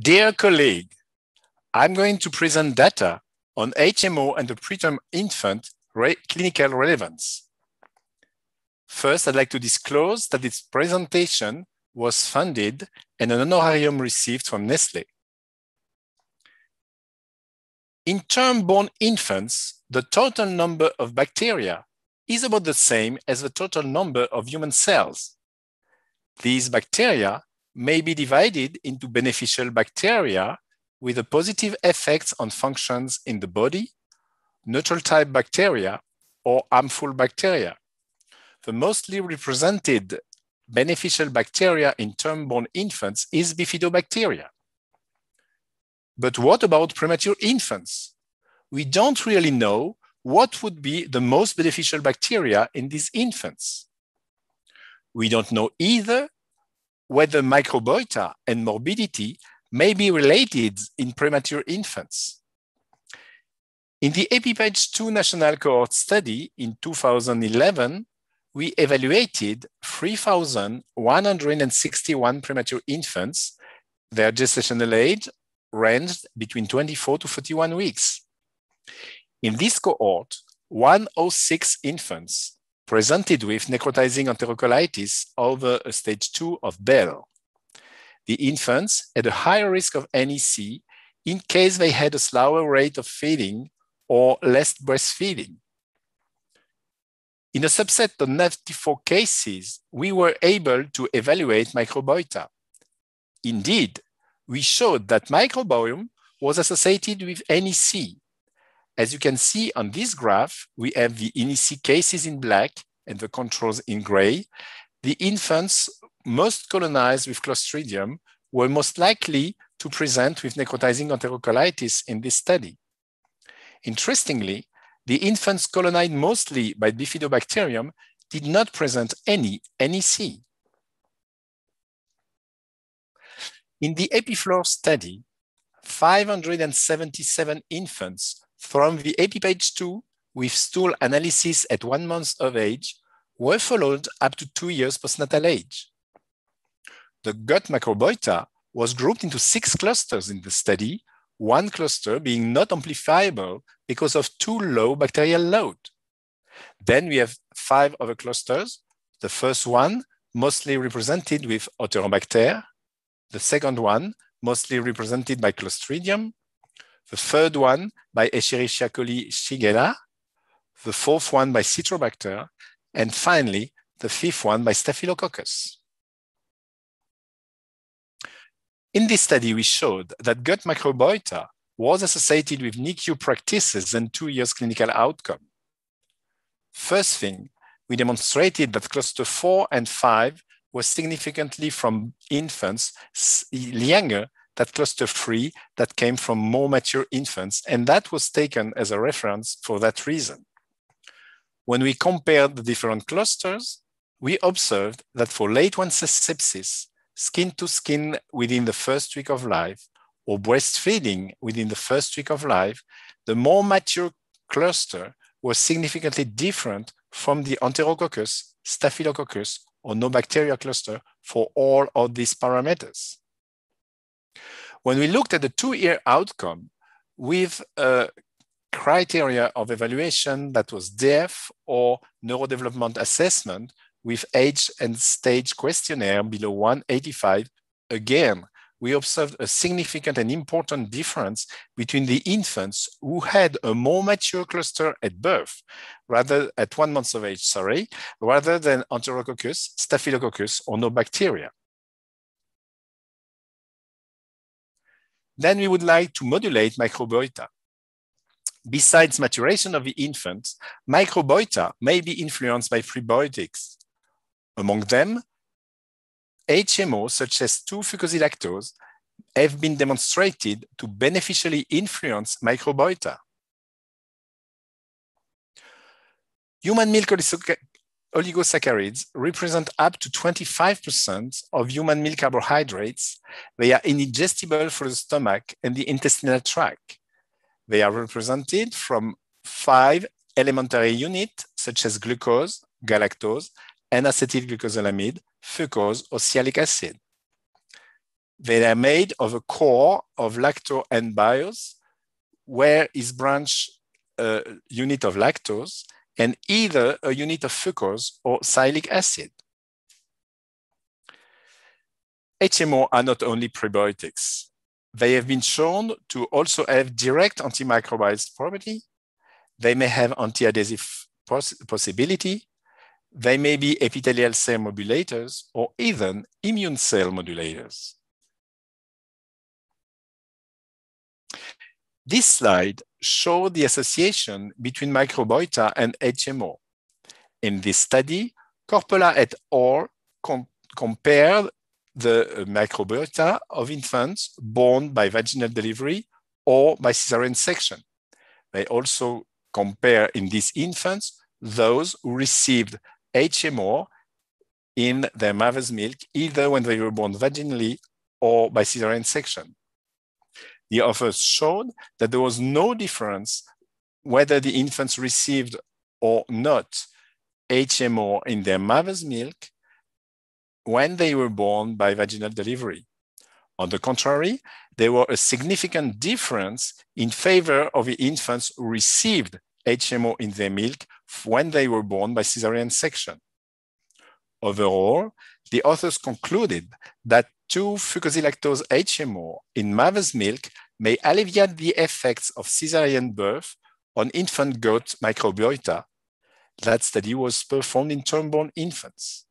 Dear colleague, I'm going to present data on HMO and the preterm infant re clinical relevance. First, I'd like to disclose that this presentation was funded and an honorarium received from Nestle. In term-born infants, the total number of bacteria is about the same as the total number of human cells. These bacteria may be divided into beneficial bacteria with a positive effects on functions in the body, neutral type bacteria, or harmful bacteria. The mostly represented beneficial bacteria in term-born infants is bifidobacteria. But what about premature infants? We don't really know what would be the most beneficial bacteria in these infants. We don't know either whether microbiota and morbidity may be related in premature infants. In the EpiPage 2 national cohort study in 2011, we evaluated 3,161 premature infants. Their gestational age ranged between 24 to 41 weeks. In this cohort, 106 infants presented with necrotizing enterocolitis over a stage two of Bell. The infants had a higher risk of NEC in case they had a slower rate of feeding or less breastfeeding. In a subset of 94 cases, we were able to evaluate microbiota. Indeed, we showed that microbiome was associated with NEC, as you can see on this graph, we have the NEC cases in black and the controls in gray. The infants most colonized with Clostridium were most likely to present with necrotizing enterocolitis in this study. Interestingly, the infants colonized mostly by Bifidobacterium did not present any NEC. In the EPIFLORE study, 577 infants from the EpiPage 2 with stool analysis at one month of age were followed up to two years postnatal age. The gut microbiota was grouped into six clusters in the study, one cluster being not amplifiable because of too low bacterial load. Then we have five other clusters. The first one mostly represented with Enterobacter, the second one mostly represented by Clostridium, the third one by Escherichia coli Shigella, the fourth one by Citrobacter, and finally, the fifth one by Staphylococcus. In this study, we showed that gut microbiota was associated with NICU practices and two years clinical outcome. First thing, we demonstrated that cluster four and five was significantly from infants younger that cluster three that came from more mature infants, and that was taken as a reference for that reason. When we compared the different clusters, we observed that for late onset sepsis, skin to skin within the first week of life, or breastfeeding within the first week of life, the more mature cluster was significantly different from the Enterococcus, Staphylococcus, or no bacteria cluster for all of these parameters. When we looked at the two-year outcome with a criteria of evaluation that was DEF or neurodevelopment assessment with age and stage questionnaire below 185, again, we observed a significant and important difference between the infants who had a more mature cluster at birth, rather at one month of age, sorry, rather than Enterococcus, Staphylococcus, or no bacteria. Then we would like to modulate microbiota. Besides maturation of the infant, microbiota may be influenced by prebiotics. Among them, HMOs such as 2-fucosyllactose, have been demonstrated to beneficially influence microbiota. Human milk oligosaccharides represent up to 25% of human milk carbohydrates. They are indigestible for the stomach and the intestinal tract. They are represented from five elementary units, such as glucose, galactose, N-acetylglucosamine, fucose, or sialic acid. They are made of a core of lacto-N-biose, where is branch a uh, unit of lactose and either a unit of fucose or sialic acid. HMO are not only prebiotics. They have been shown to also have direct antimicrobial property. They may have anti-adhesive poss possibility. They may be epithelial cell modulators or even immune cell modulators. This slide shows the association between microbiota and HMO. In this study, Korpela et al. Com compared the uh, microbiota of infants born by vaginal delivery or by cesarean section. They also compare in these infants those who received HMO in their mother's milk, either when they were born vaginally or by cesarean section. The authors showed that there was no difference whether the infants received or not HMO in their mother's milk when they were born by vaginal delivery. On the contrary, there was a significant difference in favor of the infants who received HMO in their milk when they were born by cesarean section. Overall, the authors concluded that two fucosyllactose HMO in mother's milk may alleviate the effects of cesarean birth on infant gut microbiota. That study was performed in term-born infants.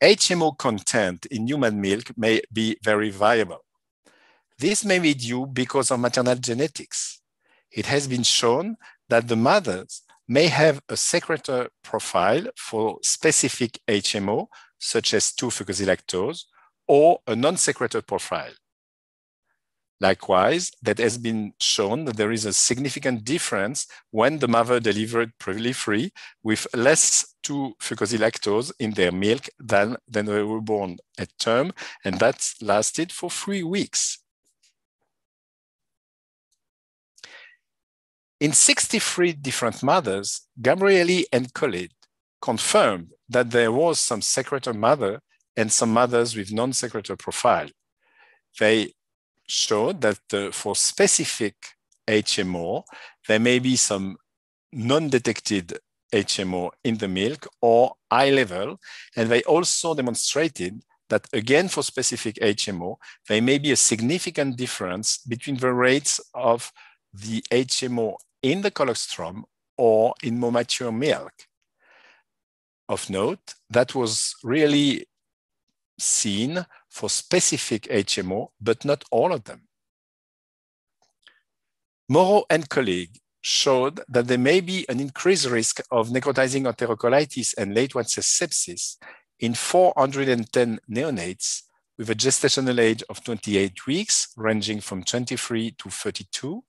HMO content in human milk may be very variable. This may be due because of maternal genetics. It has been shown that the mothers may have a secretor profile for specific HMO, such as 2-fucosyllactose, or a non-secretor profile. Likewise, that has been shown that there is a significant difference when the mother delivered previously with less 2-fucosyllactose in their milk than, than they were born at term, and that lasted for three weeks. In 63 different mothers, Gabrielli and colleagues confirmed that there was some secretor mother and some mothers with non-secretor profile. They showed that uh, for specific HMO, there may be some non-detected HMO in the milk or high level. And they also demonstrated that again, for specific HMO, there may be a significant difference between the rates of the HMO in the colostrum or in more mature milk. Of note, that was really seen for specific HMO, but not all of them. Morrow and colleague showed that there may be an increased risk of necrotizing enterocolitis and late onset sepsis in 410 neonates with a gestational age of 28 weeks, ranging from 23 to 32.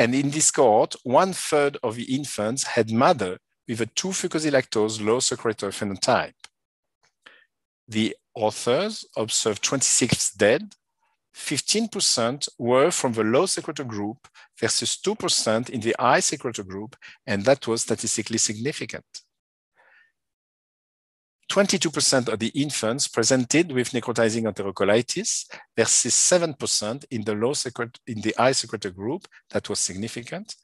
And in this cohort, one third of the infants had mother with a 2-fucosyllactose low secretor phenotype. The authors observed 26 dead, 15% were from the low secretor group versus 2% in the high secretor group, and that was statistically significant. 22% of the infants presented with necrotizing enterocolitis versus 7% in the low secret, in the high secretor group, that was significant.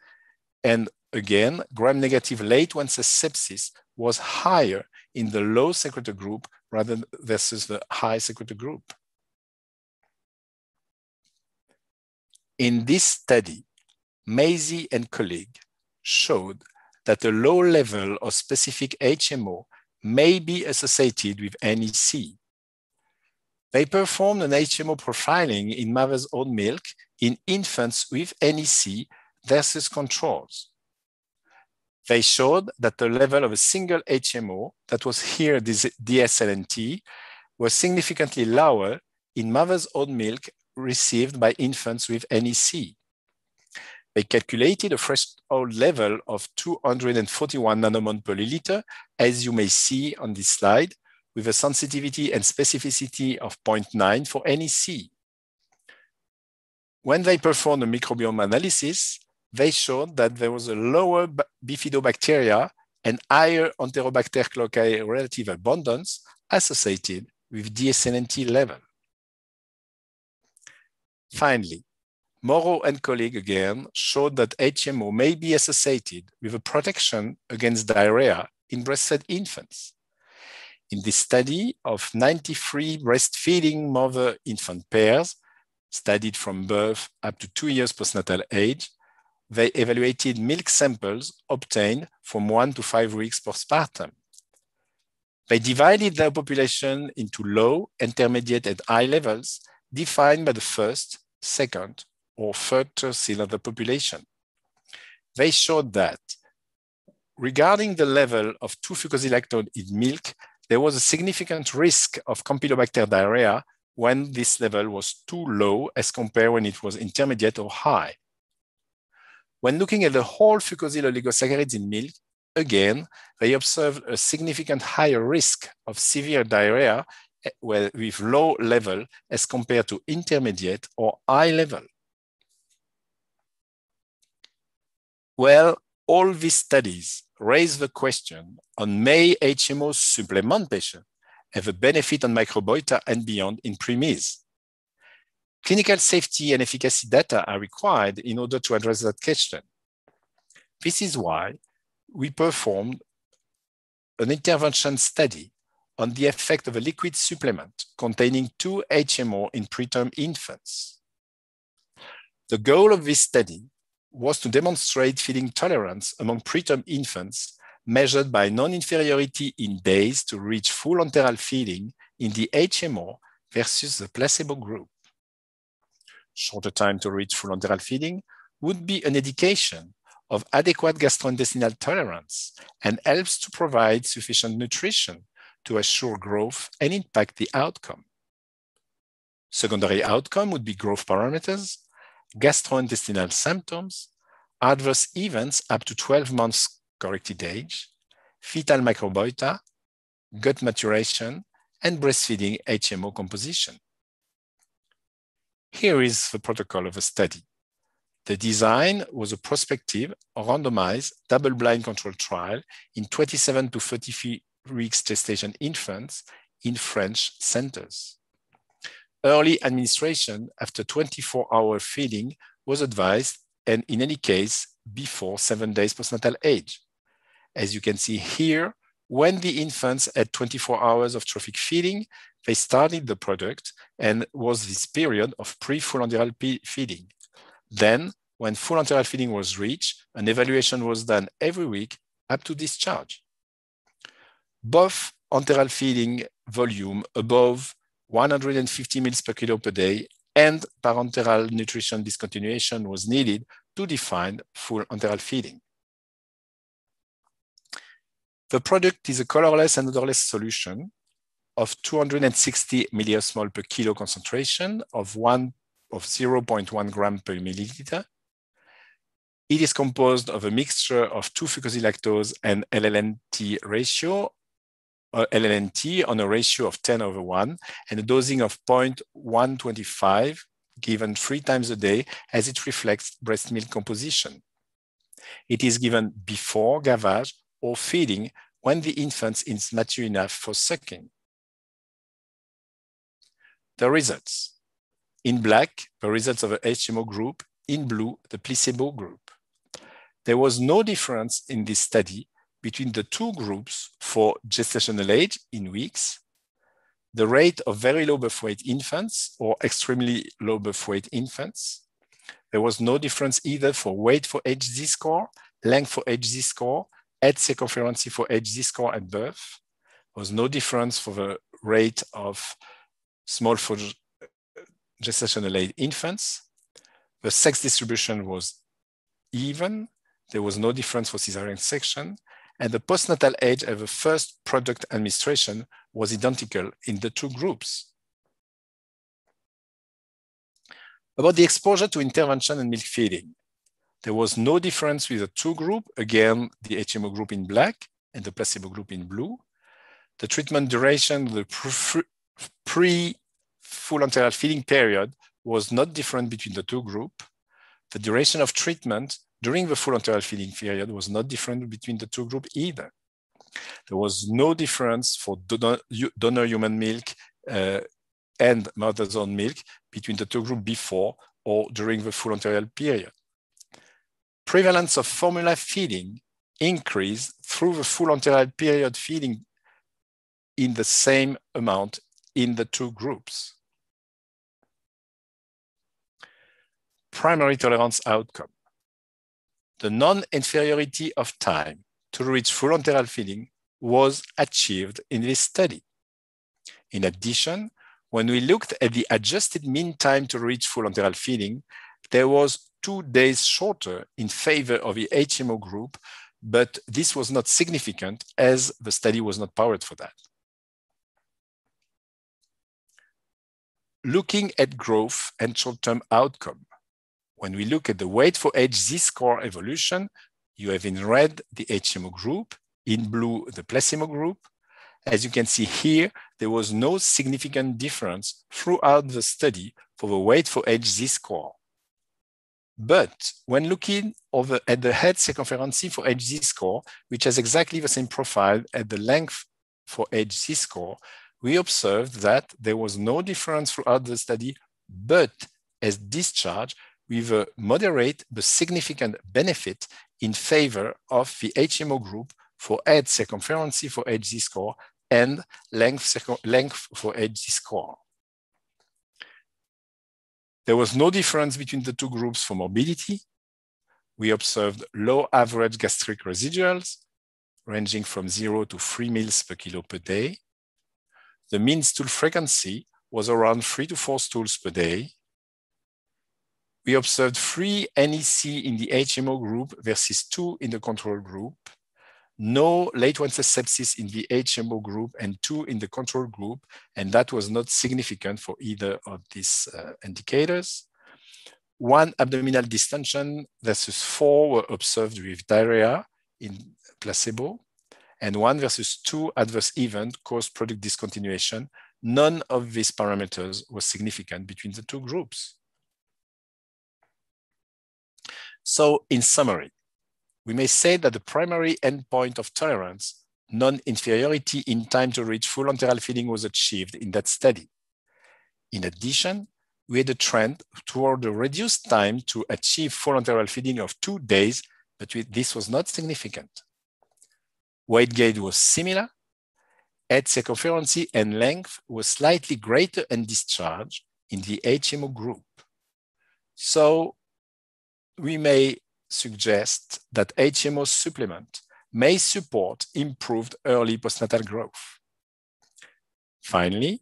And again, gram-negative late onset sepsis was higher in the low secretor group rather versus the high secretor group. In this study, Masi and colleague showed that a low level of specific HMO may be associated with NEC. They performed an HMO profiling in mother's own milk in infants with NEC versus controls. They showed that the level of a single HMO, that was here this DSLNT, was significantly lower in mother's own milk received by infants with NEC. They calculated a threshold level of 241 nanomole per liter, as you may see on this slide, with a sensitivity and specificity of 0.9 for NEC. When they performed a microbiome analysis, they showed that there was a lower bifidobacteria and higher Enterobacter cloacae relative abundance associated with DSLNT level. Finally, Morrow and colleague again showed that HMO may be associated with a protection against diarrhea in breastfed infants. In this study of 93 breastfeeding mother-infant pairs, studied from birth up to two years postnatal age, they evaluated milk samples obtained from one to five weeks postpartum. They divided their population into low, intermediate, and high levels, defined by the first, second, or tercile of the population. They showed that regarding the level of 2-fucosyllactose in milk, there was a significant risk of Campylobacter diarrhea when this level was too low as compared when it was intermediate or high. When looking at the whole fucosyl oligosaccharides in milk, again, they observed a significant higher risk of severe diarrhea eh, with low level as compared to intermediate or high level. Well, all these studies raise the question on may HMO supplementation have a benefit on microbiota and beyond in preemies? Clinical safety and efficacy data are required in order to address that question. This is why we performed an intervention study on the effect of a liquid supplement containing two HMO in preterm infants. The goal of this study was to demonstrate feeding tolerance among preterm infants measured by non-inferiority in days to reach full enteral feeding in the HMO versus the placebo group. Shorter time to reach full enteral feeding would be an indication of adequate gastrointestinal tolerance and helps to provide sufficient nutrition to assure growth and impact the outcome. Secondary outcome would be growth parameters, gastrointestinal symptoms, adverse events up to 12 months corrected age, fetal microbiota, gut maturation, and breastfeeding HMO composition. Here is the protocol of a study. The design was a prospective, randomized, double-blind controlled trial in 27 to 33 weeks gestation infants in French centers. Early administration after 24-hour feeding was advised and in any case, before seven days postnatal age. As you can see here, when the infants had 24 hours of trophic feeding, they started the product and was this period of pre-full enteral feeding. Then, when full enteral feeding was reached, an evaluation was done every week up to discharge. Both enteral feeding volume above 150 mils per kilo per day and parenteral nutrition discontinuation was needed to define full enteral feeding. The product is a colorless and odorless solution of 260 milliosmol per kilo concentration of one of 0.1 gram per milliliter. It is composed of a mixture of 2-fucosyllactose and LNnT ratio, Uh, LNnT on a ratio of 10 over 1, and a dosing of 0.125 given three times a day as it reflects breast milk composition. It is given before gavage or feeding when the infant is mature enough for sucking. The results. In black, the results of the HMO group, in blue, the placebo group. There was no difference in this study between the two groups for gestational age in weeks, the rate of very low birth weight infants or extremely low birth weight infants. There was no difference either for weight for age z-score, length for age z-score, head circumference for age z-score at birth. There was no difference for the rate of small for gestational age infants. The sex distribution was even. There was no difference for cesarean section. And the postnatal age of the first product administration was identical in the two groups. About the exposure to intervention and milk feeding, there was no difference with the two group, again, the HMO group in black and the placebo group in blue. The treatment duration, the pre full enteral feeding period was not different between the two groups. The duration of treatment during the full enteral feeding period was not different between the two groups either. There was no difference for donor, donor human milk uh, and mother's own milk between the two groups before or during the full enterial period. Prevalence of formula feeding increased through the full enterial period feeding in the same amount in the two groups. Primary tolerance outcome. The non-inferiority of time to reach full enteral filling was achieved in this study. In addition, when we looked at the adjusted mean time to reach full enteral filling, there was two days shorter in favor of the HMO group, but this was not significant as the study was not powered for that. Looking at growth and short-term outcome. When we look at the weight for age z-score evolution, you have in red the HMO group, in blue the placebo group. As you can see here, there was no significant difference throughout the study for the weight for age z-score. But when looking over at the head circumference for age z-score, which has exactly the same profile at the length for age z-score, we observed that there was no difference throughout the study, but as discharge with a moderate but significant benefit in favor of the HMO group for head circumference for age z-score and length, length for age z-score. There was no difference between the two groups for morbidity. We observed low average gastric residuals ranging from zero to three meals per kilo per day. The mean stool frequency was around three to four stools per day we observed three NEC in the HMO group versus two in the control group, no late onset sepsis in the HMO group and two in the control group, and that was not significant for either of these uh, indicators. One abdominal distension versus four were observed with diarrhea in placebo, and one versus two adverse event caused product discontinuation. None of these parameters was significant between the two groups. So in summary, we may say that the primary endpoint of tolerance, non-inferiority in time to reach full enteral feeding was achieved in that study. In addition, we had a trend toward a reduced time to achieve full enteral feeding of two days, but this was not significant. Weight gain was similar, head circumference and length was slightly greater and discharge in the HMO group. So we may suggest that HMO supplement may support improved early postnatal growth. Finally,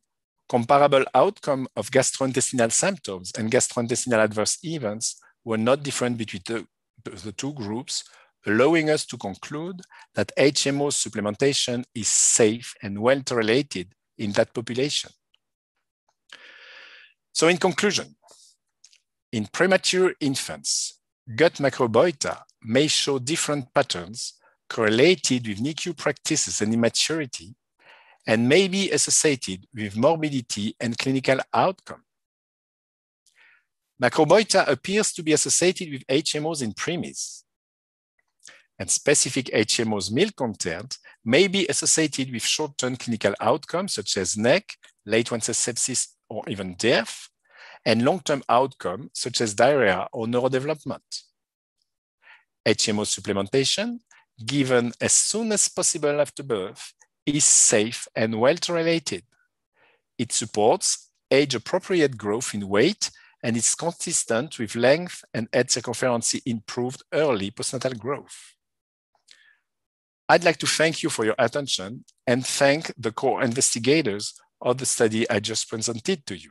comparable outcome of gastrointestinal symptoms and gastrointestinal adverse events were not different between the, the two groups, allowing us to conclude that HMO supplementation is safe and well tolerated in that population. So in conclusion, in premature infants, gut microbiota may show different patterns correlated with NICU practices and immaturity and may be associated with morbidity and clinical outcome. Microbiota appears to be associated with HMOs in preemies, and specific HMOs milk content may be associated with short-term clinical outcomes such as NEC, late onset sepsis, or even death, and long-term outcome such as diarrhea or neurodevelopment. HMO supplementation, given as soon as possible after birth, is safe and well tolerated. It supports age-appropriate growth in weight and is consistent with length and head circumference improved early postnatal growth. I'd like to thank you for your attention and thank the co-investigators of the study I just presented to you.